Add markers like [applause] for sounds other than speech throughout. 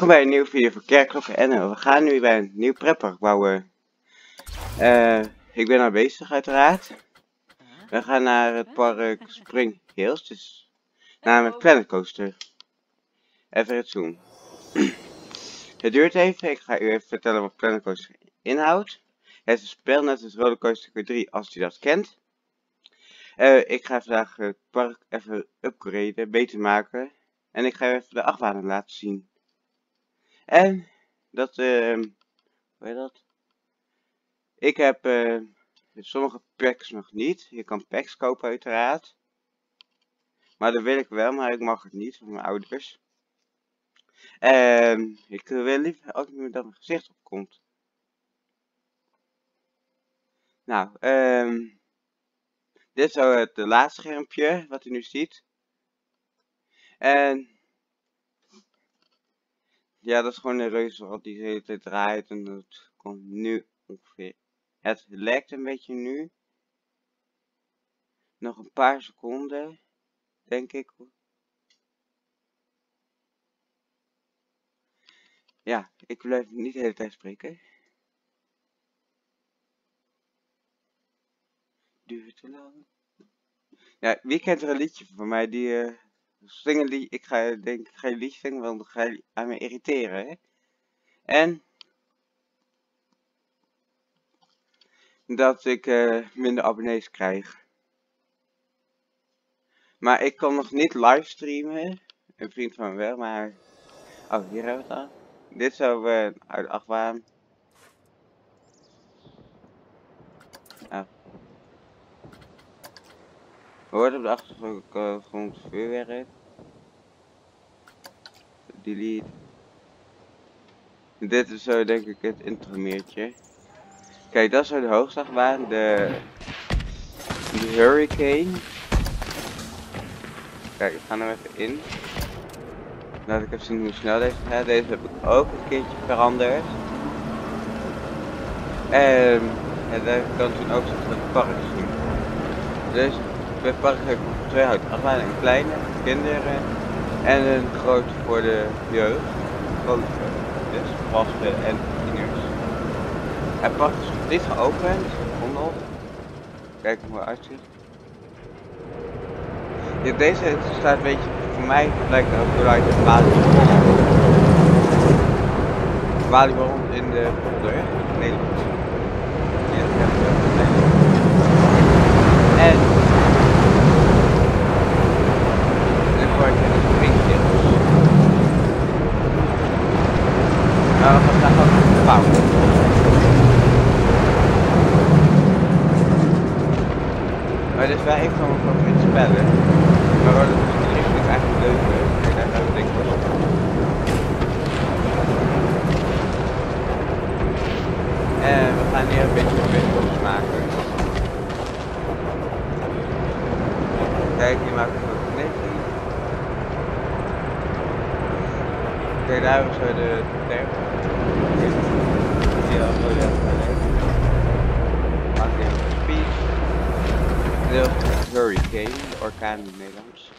Welkom bij een nieuwe video van Kerkklokken NL. We gaan nu bij een nieuw pretpark bouwen. Uh, ik ben al bezig uiteraard. We gaan naar het park Spring Hills, dus naar een Planet Coaster. Even het zoom. [clears throat] het duurt even, ik ga u even vertellen wat Planet Coaster inhoudt. Het is een spel net als Rollercoaster 3 als u dat kent. Uh, ik ga vandaag het park even upgraden, beter maken. En ik ga even de achtbanen laten zien. En dat, uh, hoe heet dat? Ik heb uh, sommige packs nog niet. Je kan packs kopen uiteraard. Maar dat wil ik wel, maar ik mag het niet van mijn ouders. En ik wil liever ook niet dat mijn gezicht opkomt. Nou, um, dit is zo het laatste schermpje wat u nu ziet. En ja, dat is gewoon een reuze wat die hele tijd draait en dat komt nu ongeveer. Het lekt een beetje nu. Nog een paar seconden, denk ik. Ja, ik blijf niet de hele tijd spreken. Duurt te lang. Ja, wie kent er een liedje van mij die... Uh, zingen ik ga denk ik geen liedje zingen, want dan ga je aan me irriteren. Hè? En dat ik uh, minder abonnees krijg. Maar ik kan nog niet livestreamen. Een vriend van me wel, maar... Oh, hier hebben we het al. Dit zou we uh, uit achtbaan. Oh. Hoort op de achtergrond vuurwerk. Delete. Dit is zo denk ik het intromeertje. Kijk, dat is zo de hoogstagbaan. De, de Hurricane. Kijk, ik ga er even in. Laat ik even zien hoe snel deze gaat. Deze heb ik ook een keertje veranderd. En ja, daar kan toen ook zo het park zien. Dus bij het park heb ik twee. Een kleine, kinderen. En een grote voor de jeugd. Grote, dus volwassenen en tieners. Het park is dit geopend, nog. Kijk hoe het uitziet. Ja, deze staat een beetje, voor mij lijkt het ook uit de Bali Baron. in de polder, Nederland. En dit park is springkils. Nou, we gaan vandaag ook bouwen. Maar dit is wel een van mijn favoriete spellen. Maar wat het betreft vind ik eigenlijk leuk. Kijk, daar gaan we denk ik wel op. En we gaan hier een beetje winkels maken. Kijk, die maakt het ook netjes. Kijk, daar hebben we zo de term. Ja, oh ja, Maak je een speech. De Hurricane, orkaan in Nederlands.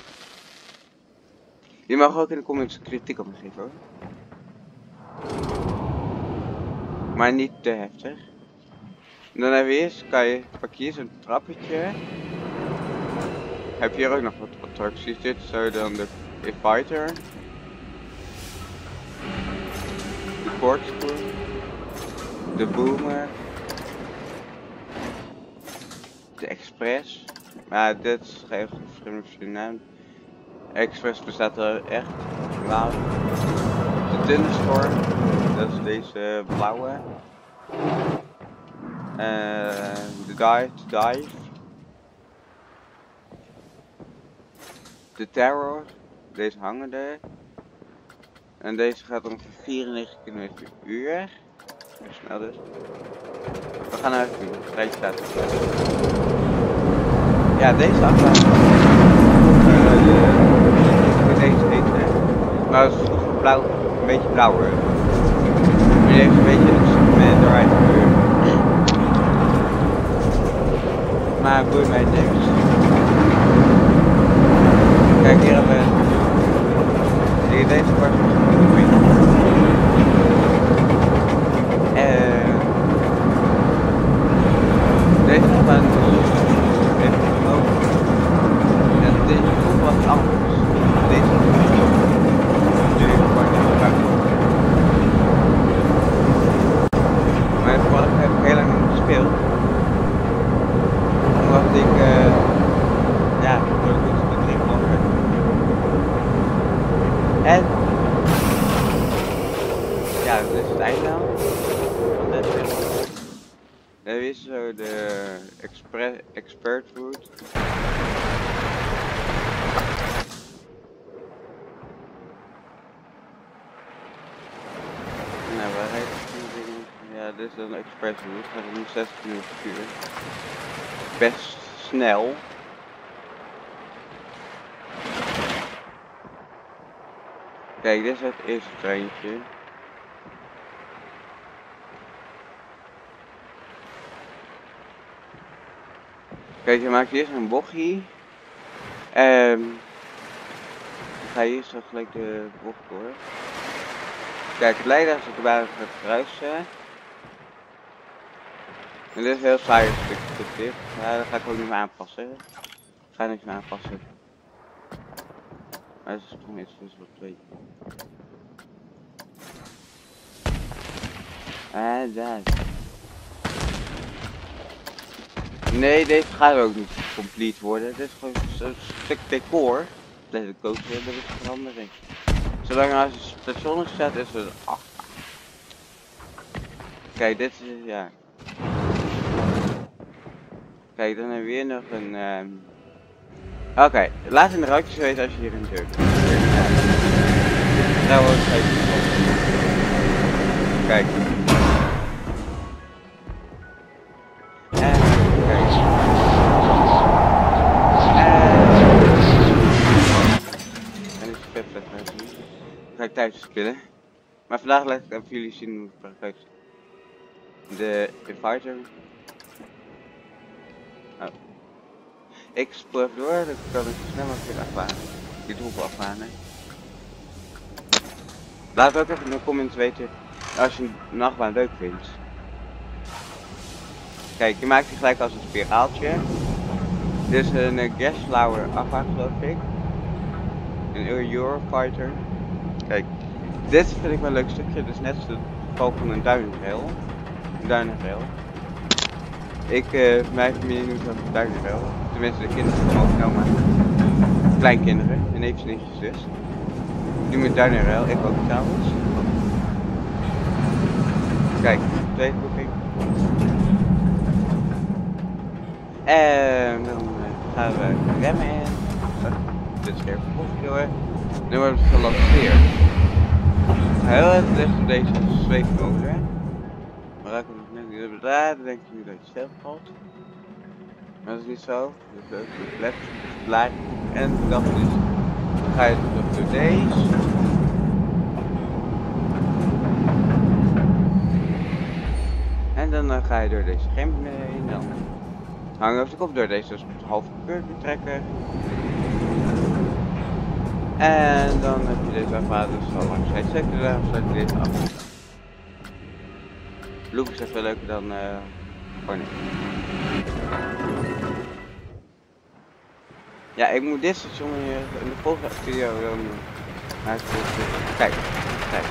Je mag ook in de comments kritiek op me geven hoor. Maar niet te heftig. Dan hebben we eerst, kan je, pak zo'n trappetje. Heb je hier ook nog wat attracties. Dit zo dan de Fighter. De Corkscrew. De Boomer de Express. Maar dit is geen vreemde naam. Express bestaat er echt. Wauw. De Thunderstorm. Dat is deze blauwe. Uh, de Dive. dive. De Terror. Deze hangende. En deze gaat ongeveer 94 km uur. Snel dus. We gaan naar een rijtje laten Ja, deze afslag. Uh, de, deze hè. Maar het is vroeger blauw, een beetje blauwer. Nu heeft een beetje een Superman eruit Maar boeit mij niks. Kijk, hier hebben we deze part van de van even ook. En dit is ook wat anders. Deze video. Jullie gewoon even buiten. Maar toevallig heb ik heel lang niet gespeeld. Omdat ik, eh, ja, ik wil het de drie vloggen. En, ja, dit is het einde al. van deze video. Dit is zo de expre expert route. Nou, waar het die ding? Ja, dit is een express route. Gaat om 60 minuten uur. Best snel. Kijk, dit is het eerste treintje. Kijk, je maakt eerst een bochtje. Ehm ga eerst zo gelijk de bocht door. Kijk, het lijkt alsof de baan gaat kruisen. En dit is heel saai stuk dit. Ja, dat ga ik ook niet meer aanpassen. Ik ga niks meer aanpassen. Maar het is toch iets tussen op twee. Ah, daar. Nee, deze gaat ook niet complete worden. Dit is gewoon zo'n stuk decor. Deze coaster, dat is een verandering. Zolang als het station staat, is het 8. Kijk, dit is, ja. Kijk, dan hebben we hier nog een... ehm Oké, laat in de ruitjes weten als je. Daar wordt het even Kijk. Spelen. Maar vandaag laat ik even jullie zien hoe het ziet. De Infighter. Oh. Ik spoor door, dan kan ik zo snel mogelijk afvaren. Die droepen afvaren. Laat ook even in de comments weten als je een nachtbaan leuk vindt. Kijk, je maakt die gelijk als een spiraaltje. Dit is een uh, gasflower afvaart geloof ik. Een Eurofighter. Kijk, dit vind ik wel een leuk stukje. Is net zo geval van een duinrail. Een duinrail. Ik, uh, mijn familie noemt dat een duinrail. Tenminste, de kinderen van mijn oma. Kleinkinderen, en neefjes nichtjes dus. Die met duinrail, ik ook trouwens. Kijk, tweede boeking. En dan uh, gaan we remmen dit is even koffie door. Nu wordt het gelanceerd. Heel even dicht op deze zweefmolen. Maar ik nog net niet bedraad, dan denk je dat je zelf valt. Maar dat is niet zo. Dat is leuk. Left, blaar. En dat is. Dan ga je op door deze. En dan uh, ga je door deze gemp heen. Dan hang over de kop door deze dus halve curve trekken. En dan heb je deze ervaring dus al langs het zeker daar sluit je deze af. Loop is wel leuker dan uh, oh. Ja, ik moet dit station hier in de volgende video dan naar het kijk, kijk.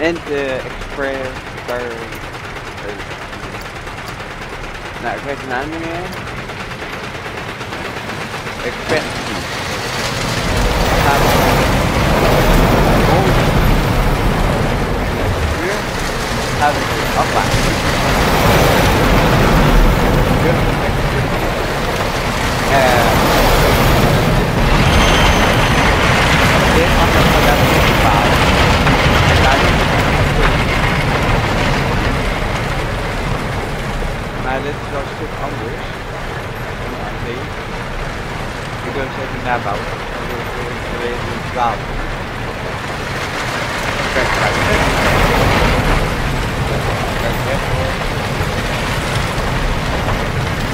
En de express car. Nou, ik weet de naam niet meer. Express. Gaat gaat het. Uh, niet bepalen. En daar het Maar dit is wel een stuk anders. AMV. Ik wil eens even nabouwen. Dan wil ik weer in 12. Kijk, kijk,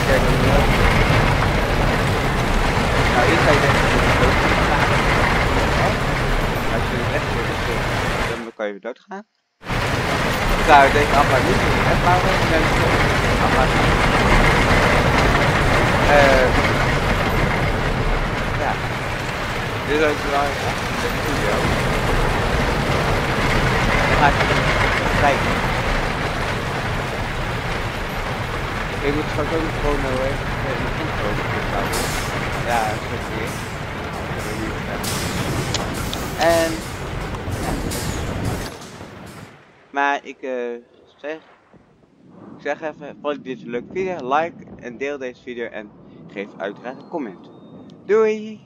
Kijk, nou, hier ga je denken dat het dood gaat. Als je recht wordt, dan kan je weer dood niet. Eh. Ja. Dit is ook belangrijk. Ga is goed, ga ik. Ik moet straks ook nog gewoon uh, even de intro. Ja, is weer. En ja. Maar ik uh, zeg, ik zeg even, vond je dit een leuke video, like en deel deze video en geef uiteraard een comment. Doei!